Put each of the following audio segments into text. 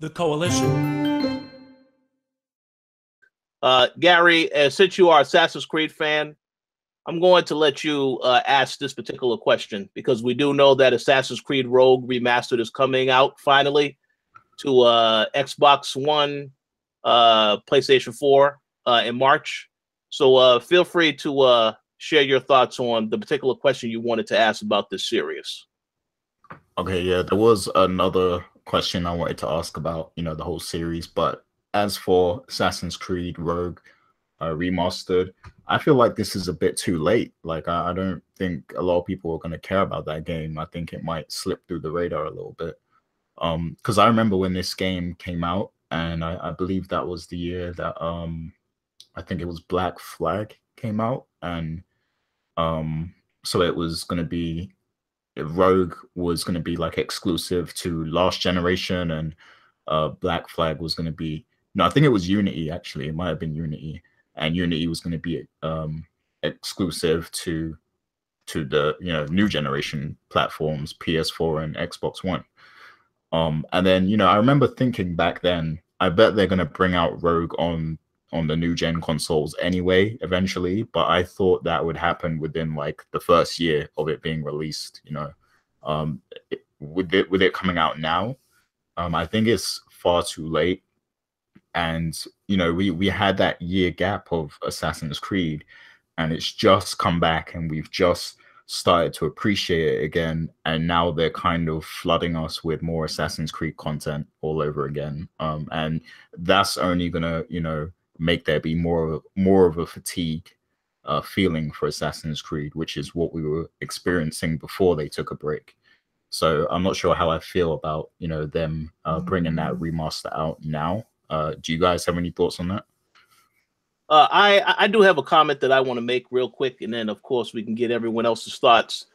The Koalition. Uh, Gary, uh, since you are Assassin's Creed fan, I'm going to let you uh, ask this particular question because we do know that Assassin's Creed Rogue Remastered is coming out finally to uh, Xbox One, uh, PlayStation 4 uh, in March. So uh, feel free to uh, share your thoughts on the particular question you wanted to ask about this series. Okay, yeah, there was another question I wanted to ask about, you know, the whole series. But as for Assassin's Creed Rogue uh, Remastered, I feel like this is a bit too late. Like, I, I don't think a lot of people are going to care about that game. I think it might slip through the radar a little bit. Um, because I remember when this game came out, and I, I believe that was the year that um, I think it was Black Flag came out, and um, so it was going to be Rogue was going to be like exclusive to last generation, and uh, Black Flag was going to be no, I think it was Unity actually. It might have been Unity, and Unity was going to be um, exclusive to to the you know new generation platforms, PS4 and Xbox One. Um, and then you know I remember thinking back then, I bet they're going to bring out Rogue on on the new gen consoles anyway eventually but i thought that would happen within like the first year of it being released you know um it, with it with it coming out now um i think it's far too late. And you know we we had that year gap of assassin's creed and it's just come back and we've just started to appreciate it again and now they're kind of flooding us with more assassin's creed content all over again. Um and that's only gonna you know make there be more more of a fatigue uh, feeling for Assassin's Creed, which is what we were experiencing before they took a break. So I'm not sure how I feel about you know them uh, bringing that remaster out now. Uh, do you guys have any thoughts on that? Uh, I I do have a comment that I want to make real quick, and then of course we can get everyone else's thoughts.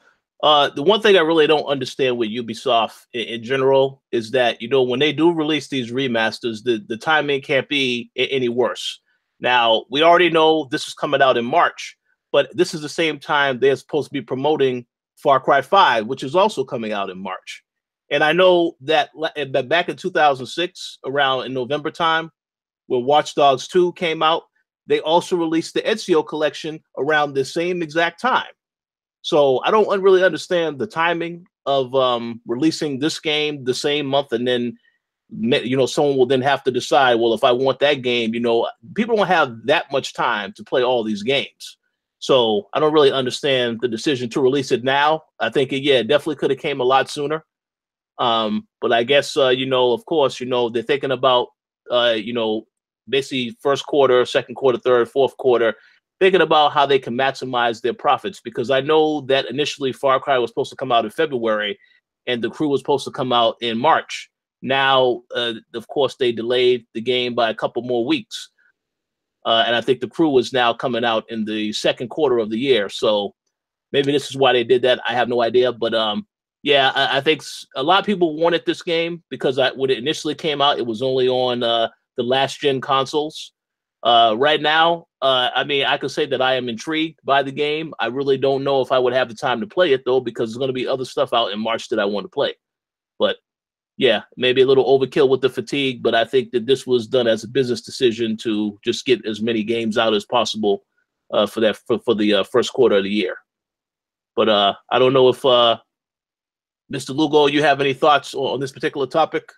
Uh, the one thing I really don't understand with Ubisoft in, in, general is that you know when they do release these remasters, the the timing can't be any worse. Now we already know this is coming out in March, but this is the same time they're supposed to be promoting Far Cry Five, which is also coming out in March. And I know that that back in 2006, around in November time, when Watch Dogs 2 came out, they also released the Ezio collection around the same exact time. So I don't really understand the timing of um, releasing this game the same month, and then you know someone will then have to decide. Well, if I want that game, you know, people don't have that much time to play all these games. So I don't really understand the decision to release it now. I think it, yeah, definitely could have came a lot sooner. Um, but I guess uh, you know, of course, you know, they're thinking about uh, you know, basically first quarter, second quarter, third, fourth quarter thinking about how they can maximize their profits because I know that initially Far Cry was supposed to come out in February and the crew was supposed to come out in March. Now, uh, of course, they delayed the game by a couple more weeks. Uh, and I think the crew is now coming out in the second quarter of the year. So maybe this is why they did that. I have no idea. But um, yeah, I, I think a lot of people wanted this game because I, when it initially came out, it was only on uh, the last gen consoles. Uh, right now, uh, I mean, I could say that I am intrigued by the game. I really don't know if I would have the time to play it though, because there's going to be other stuff out in March that I want to play. But yeah, maybe a little overkill with the fatigue, but I think that this was done as a business decision to just get as many games out as possible uh, for that for, for the uh, first quarter of the year. But uh, I don't know if uh, Mr. Lugo, you have any thoughts on this particular topic?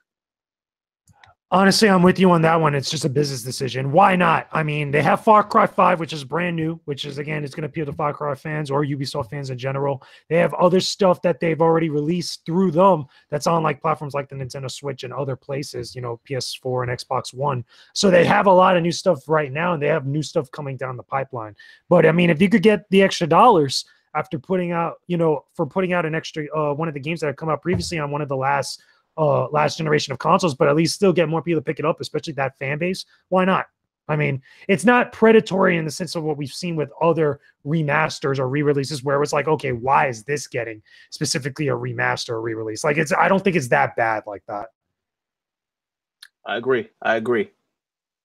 Honestly, I'm with you on that one. It's just a business decision. Why not? I mean, they have Far Cry 5, which is brand new, which is again, it's going to appeal to Far Cry fans or Ubisoft fans in general. They have other stuff that they've already released through them that's on like platforms like the Nintendo Switch and other places, you know, PS4 and Xbox One. So they have a lot of new stuff right now and they have new stuff coming down the pipeline. But I mean, if you could get the extra dollars after putting out, you know, for putting out an extra uh, one of the games that have come out previously on one of the last uh, last generation of consoles, but at least still get more people to pick it up, especially that fan base. Why not? I mean, it's not predatory in the sense of what we've seen with other remasters or re-releases where it's like, okay, why is this getting specifically a remaster or re-release? Like it's I don't think it's that bad like that. I agree. I agree.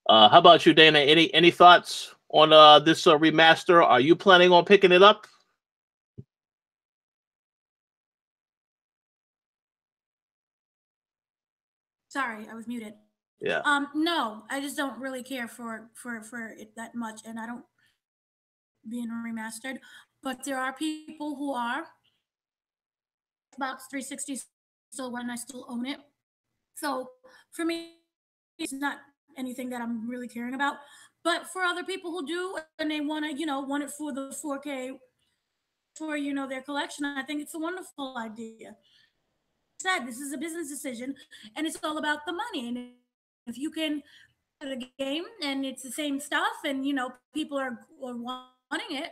Uh, how about you, Dana? Any any thoughts on uh, this uh, remaster? Are you planning on picking it up? Sorry, I was muted. Yeah. Um, no, I just don't really care for for for it that much, and I don't being remastered. But there are people who are Xbox 360 still when I still own it. So for me, it's not anything that I'm really caring about. But for other people who do and they want to, you know, want it for the 4K for you know their collection, I think it's a wonderful idea. Said this is a business decision, and it's all about the money. And if you can the game and it's the same stuff, and you know people are, are wanting it,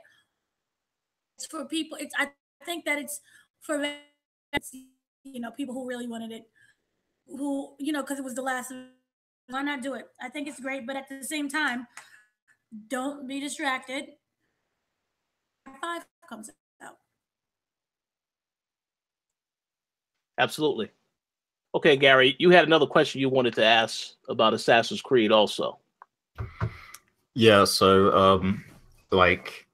it's for people. It's I think that it's for you know people who really wanted it, who you know because it was the last. Why not do it? I think it's great, but at the same time, don't be distracted. Five comes out. Absolutely. Okay, Gary, you had another question you wanted to ask about Assassin's Creed also. Yeah, so um like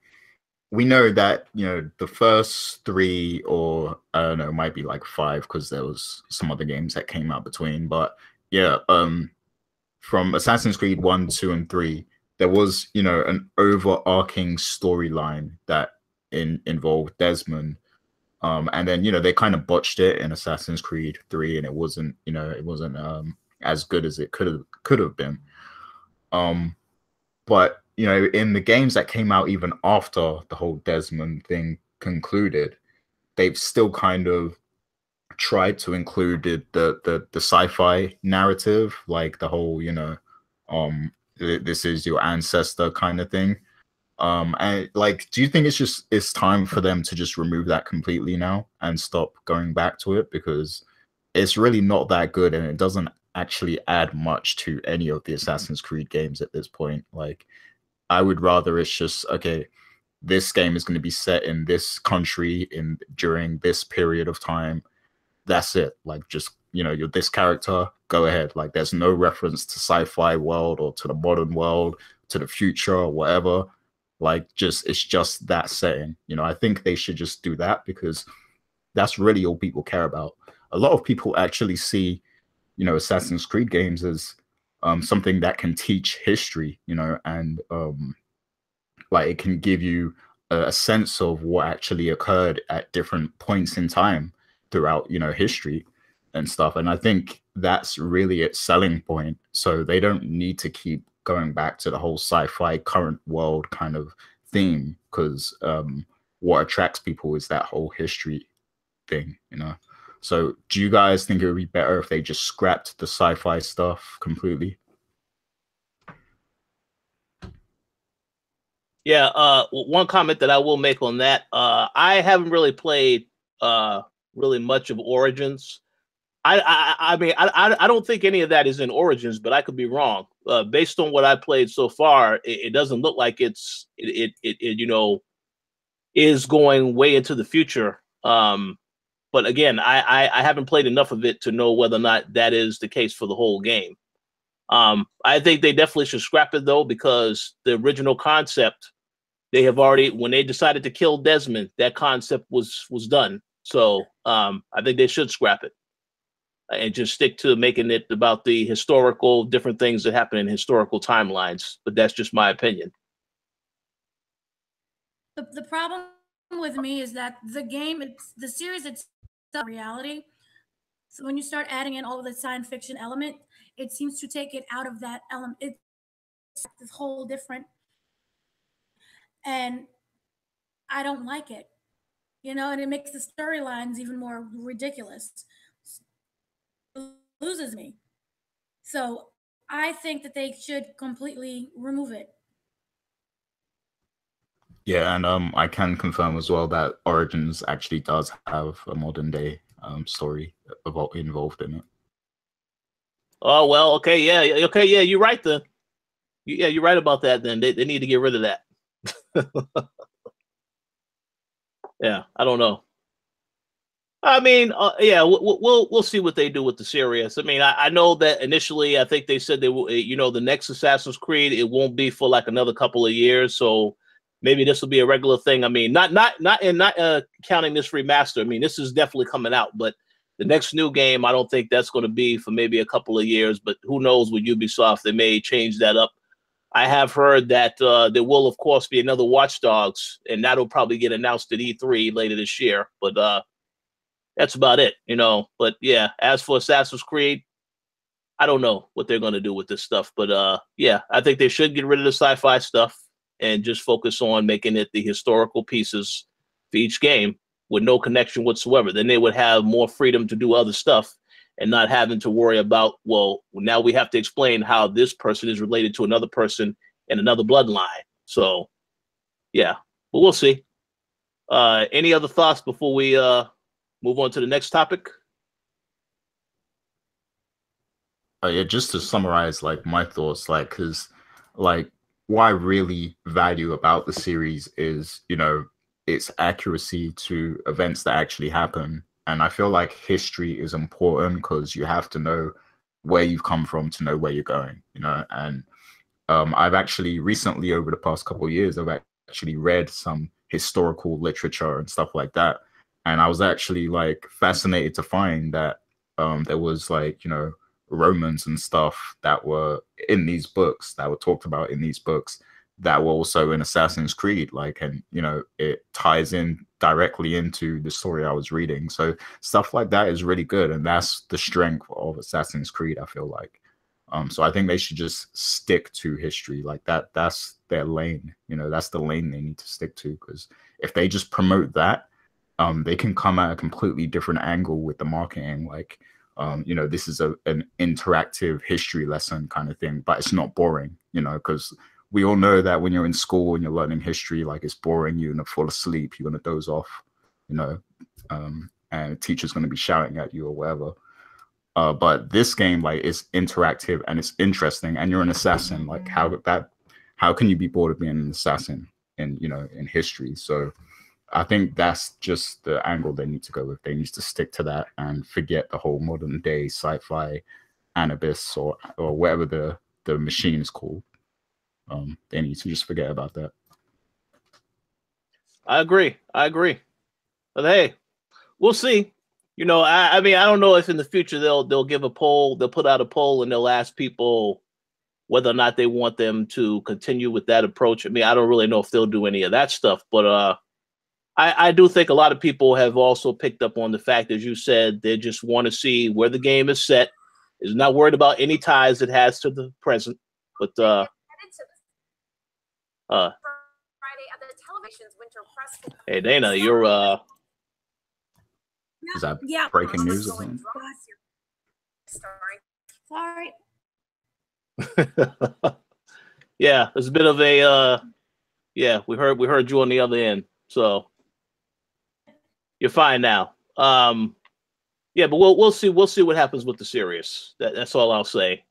we know that, you know, the first 3 or I don't know, might be like 5 because there was some other games that came out between, but yeah, um from Assassin's Creed 1, 2 and 3, there was, you know, an overarching storyline that in involved Desmond um, and then you know they kind of botched it in Assassin's Creed 3 and it wasn't you know it wasn't um, as good as it could have could have been. Um, but you know in the games that came out even after the whole Desmond thing concluded they've still kind of tried to include the the the, the sci-fi narrative like the whole you know um this is your ancestor kind of thing um, and like, do you think it's just it's time for them to just remove that completely now and stop going back to it because it's really not that good and it doesn't actually add much to any of the Assassin's Creed games at this point. Like, I would rather it's just okay. This game is going to be set in this country in during this period of time. That's it. Like, just you know, you're this character. Go ahead. Like, there's no reference to sci-fi world or to the modern world, to the future or whatever like just it's just that setting you know? I think they should just do that because that's really all people care about. A lot of people actually see you know assassin's creed games as um, something that can teach history you know? And um like it can give you a, a sense of what actually occurred at different points in time throughout you know history and stuff. And i think that's really its selling point. So they don't need to keep going back to the whole sci-fi current world kind of theme because um, what attracts people is that whole history thing, you know. So, do you guys think it would be better if they just scrapped the sci-fi stuff completely? Yeah, uh, one comment that I will make on that, uh, I haven't really played uh, really much of Origins. I, I, I mean, I, I don't think any of that is in Origins, but I could be wrong. Uh, based on what I played so far, it, it doesn't look like it's it, it, it, you know, is going way into the future. Um, but again, I, I, I haven't played enough of it to know whether or not that is the case for the whole game. Um, I think they definitely should scrap it though, because the original concept, they have already when they decided to kill Desmond, that concept was was done. So um, I think they should scrap it and just stick to making it about the historical different things that happen in historical timelines. But that's just my opinion. The, the problem with me is that the game, it's the series, it's reality. So when you start adding in all the science fiction element, it seems to take it out of that element. It's this whole different, and I don't like it. You know, and it makes the storylines even more ridiculous loses me. So I think that they should completely remove it. Yeah, and um, I can confirm as well that Origins actually does have a modern day um, story involved in it. Oh well, okay, yeah, okay, yeah, you're right then. Yeah, you're right about that. Then they, they need to get rid of that. yeah, I don't know. I mean, uh, yeah, we'll, we'll we'll see what they do with the series. I mean, I, I know that initially, I think they said they will. Eh, you know, the next Assassin's Creed it won't be for like another couple of years, so maybe this will be a regular thing. I mean, not not not and not uh, counting this remaster. I mean, this is definitely coming out, but the next new game, I don't think that's going to be for maybe a couple of years, but who knows with Ubisoft, they may change that up. I have heard that uh, there will, of course, be another Watch Dogs, and that'll probably get announced at E3 later this year. But uh, that's about it, you know. But yeah, as for Assassin's Creed, I don't know what they're going to do with this stuff. But uh, yeah, I think they should get rid of the sci-fi stuff and just focus on making it the historical pieces for each game with no connection whatsoever. Then they would have more freedom to do other stuff and not having to worry about, well, now we have to explain how this person is related to another person and another bloodline. So, yeah, but we'll see. Uh, any other thoughts before we uh, move on to the next topic? Uh, yeah, just to summarize, like my thoughts, like, because, like, what I really value about the series is, you know, its accuracy to events that actually happen. And I feel like history is important because you have to know where you've come from to know where you're going, you know. And um, I've actually recently, over the past couple years, I've actually read some historical literature and stuff like that. And I was actually like fascinated to find that um, there was like, you know, Romans and stuff that were in these books that were talked about in these books that were also in Assassin's Creed. Like, and you know, it ties in directly into the story I was reading. So stuff like that is really good, and that's the strength of Assassin's Creed. I feel like. Um, so I think they should just stick to history like that. That's their lane. You know, that's the lane they need to stick to. Because if they just promote that, um, they can come at a completely different angle with the marketing. Like, um, you know, this is a, an interactive history lesson kind of thing, but it's not boring. You know, because we all know that when you're in school and you're learning history, like it's boring, you're gonna fall asleep, you're gonna doze off, you know, um, and teacher's gonna be shouting at you or whatever. Uh, but this game, like, is interactive and it's interesting, and you're an assassin. Like, how that, how can you be bored of being an assassin in, you know, in history? So, I think that's just the angle they need to go with. They need to stick to that and forget the whole modern day sci-fi Animus or or whatever the the machine is called. Um, they need to just forget about that. I agree. I agree. But hey, we'll see. You know, I, I mean, I don't know if in the future they'll they'll give a poll, they'll put out a poll and they'll ask people whether or not they want them to continue with that approach. I mean, I don't really know if they'll do any of that stuff, but uh I, I do think a lot of people have also picked up on the fact, as you said, they just want to see where the game is set. Is not worried about any ties it has to the present, but uh, uh, Friday at the television's winter press. hey Dana, you're uh, Is that Yeah. breaking news or something? Story. Sorry. yeah, it's a bit of a uh, yeah. We heard we heard you on the other end, so you're fine now. Um, yeah, but we'll we'll see we'll see what happens with the series. That, that's all I'll say.